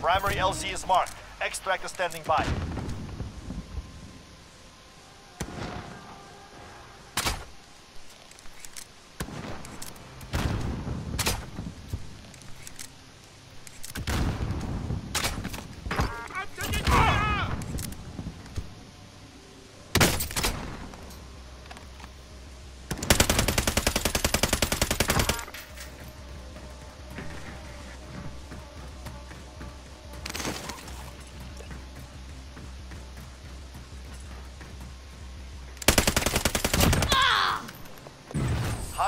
Primary LZ is marked. Extractor standing by.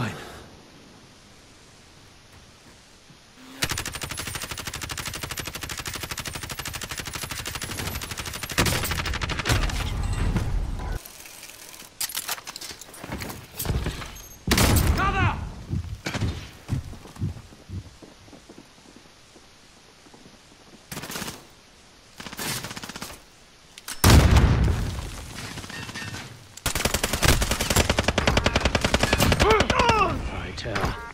Fine. Uh,